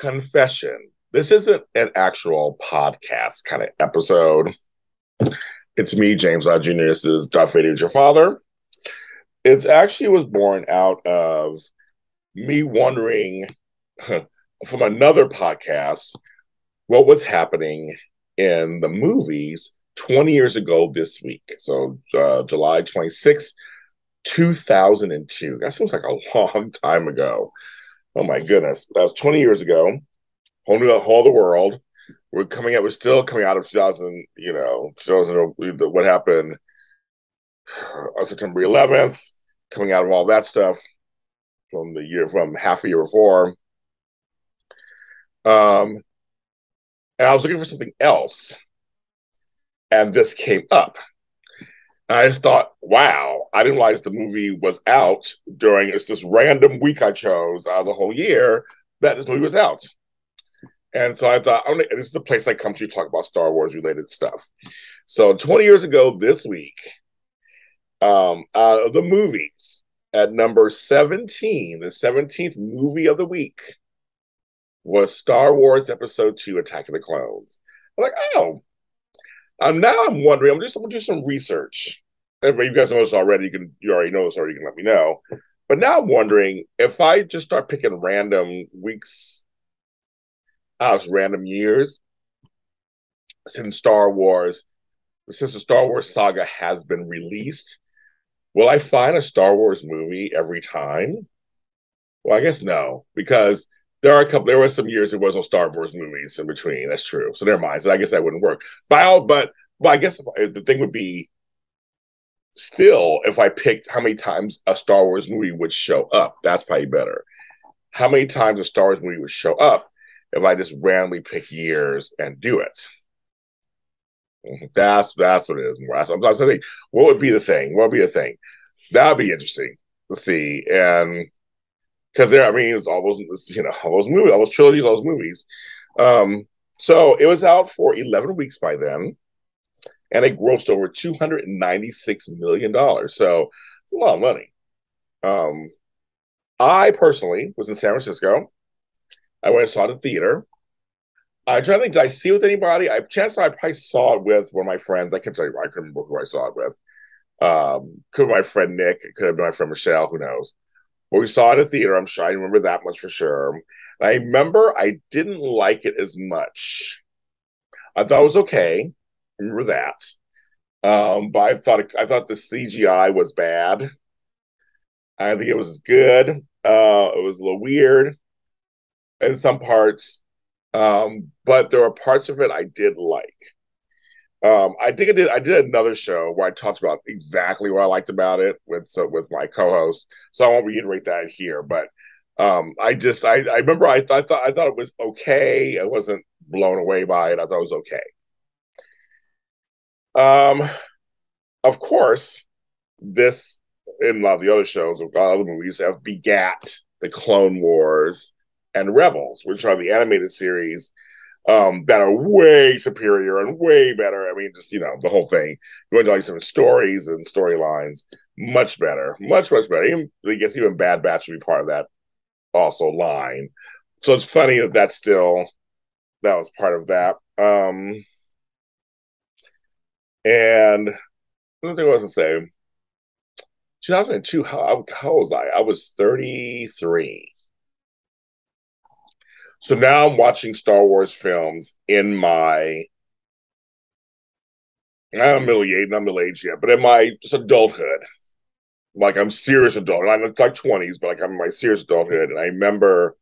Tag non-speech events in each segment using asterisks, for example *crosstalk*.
confession. This isn't an actual podcast kind of episode. It's me, James Lott Jr. This is Darth Vader, your father. It's actually was born out of me wondering from another podcast what was happening in the movies 20 years ago this week. So uh, July 26, 2002. That seems like a *laughs* long time ago. Oh my goodness. That was 20 years ago. Whole new whole the world. We're coming out, we're still coming out of 2000, you know, 2000, what happened on September 11th, coming out of all that stuff from the year, from half a year before. Um, and I was looking for something else, and this came up. And I just thought, wow, I didn't realize the movie was out during it's this random week I chose out of the whole year that this movie was out. And so I thought, gonna, this is the place I come to talk about Star Wars related stuff. So 20 years ago this week, um, out of the movies, at number 17, the 17th movie of the week was Star Wars Episode 2 Attack of the Clones. I'm like, oh. Um, now I'm wondering, I'm just I'm gonna do some research. If you guys know this already, you can you already know this already, you can let me know. But now I'm wondering if I just start picking random weeks out random years since Star Wars, since the Star Wars saga has been released, will I find a Star Wars movie every time? Well, I guess no, because there are a couple. There were some years there was no Star Wars movies in between. That's true. So never mind. So I guess that wouldn't work. But I, but but I guess the thing would be still if I picked how many times a Star Wars movie would show up. That's probably better. How many times a Star Wars movie would show up if I just randomly pick years and do it? That's that's what it is. More. I'm, saying, what would be the thing? What would be the thing? That would be interesting to see. And because there, I mean, it's all those, you know, all those movies, all those trilogies, all those movies. Um, so it was out for 11 weeks by then, and it grossed over 296 million dollars. So it's a lot of money. Um, I personally was in San Francisco. I went and saw the theater. I try to think, did I see it with anybody? I chance I probably saw it with one of my friends. I can't tell you, I couldn't remember who I saw it with. Um, could be my friend Nick, could have been my friend Michelle, who knows. But we saw it at a theater. I'm sure I remember that much for sure. I remember I didn't like it as much. I thought it was okay. Remember that. Um, but I thought I thought the CGI was bad. I think it was good. Uh, it was a little weird in some parts, um, but there were parts of it I did like. Um, I think I did. I did another show where I talked about exactly what I liked about it with so with my co-host. So I won't reiterate that here, but um, I just I, I remember I, I thought I thought it was okay. I wasn't blown away by it. I thought it was okay. Um, of course, this and a lot of the other shows, a lot of other movies have begat the Clone Wars and Rebels, which are the animated series um, that are way superior and way better. I mean, just you know, the whole thing. Going to like some stories and storylines, much better, much much better. Even, I guess even Bad Batch would be part of that also line. So it's funny that that's still that was part of that. Um, and another thing I was to say, 2002. How, how was I? I was 33. So now I'm watching Star Wars films in my I'm middle age, not middle age yet, but in my just adulthood. Like I'm serious adult. I'm like twenties, but like I'm in my serious adulthood. And I remember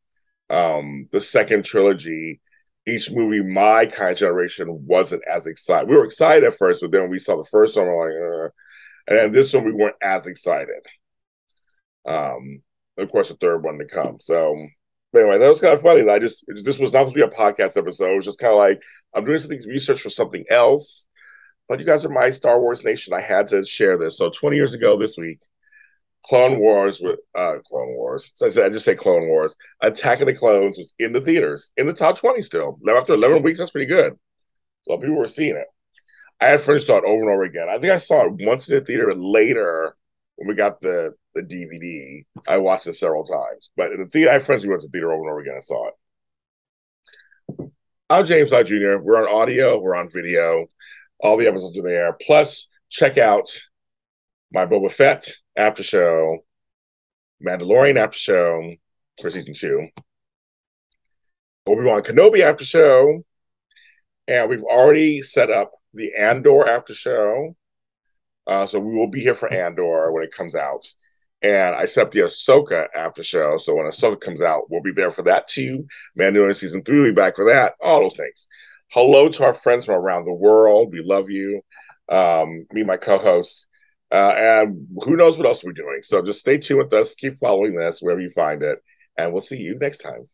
um the second trilogy, each movie, my kind of generation wasn't as excited. We were excited at first, but then we saw the first one, we're like, uh, and then this one we weren't as excited. Um, of course, the third one to come. So anyway, that was kind of funny. I just this was not supposed to be a podcast episode. It was just kind of like I'm doing something research for something else. But you guys are my Star Wars nation. I had to share this. So 20 years ago this week, Clone Wars with uh Clone Wars. So I said I just say Clone Wars. Attack of the Clones was in the theaters in the top 20 still. Now After 11 weeks, that's pretty good. So people were seeing it. I had friends saw it over and over again. I think I saw it once in the theater, later when we got the the DVD. I watched it several times, but in the theater, I have friends who went to the theater over and over again and saw it. I'm James Lott Jr. We're on audio, we're on video. All the episodes are there. Plus, check out my Boba Fett after show, Mandalorian after show for season two, Obi Wan Kenobi after show, and we've already set up the Andor after show. Uh, so we will be here for Andor when it comes out. And I set up the Ahsoka after show. So when Ahsoka comes out, we'll be there for that too. Mandalorian season three we'll be back for that. All those things. Hello to our friends from around the world. We love you. Um, me, my co-hosts. Uh, and who knows what else we're doing. So just stay tuned with us. Keep following this wherever you find it. And we'll see you next time.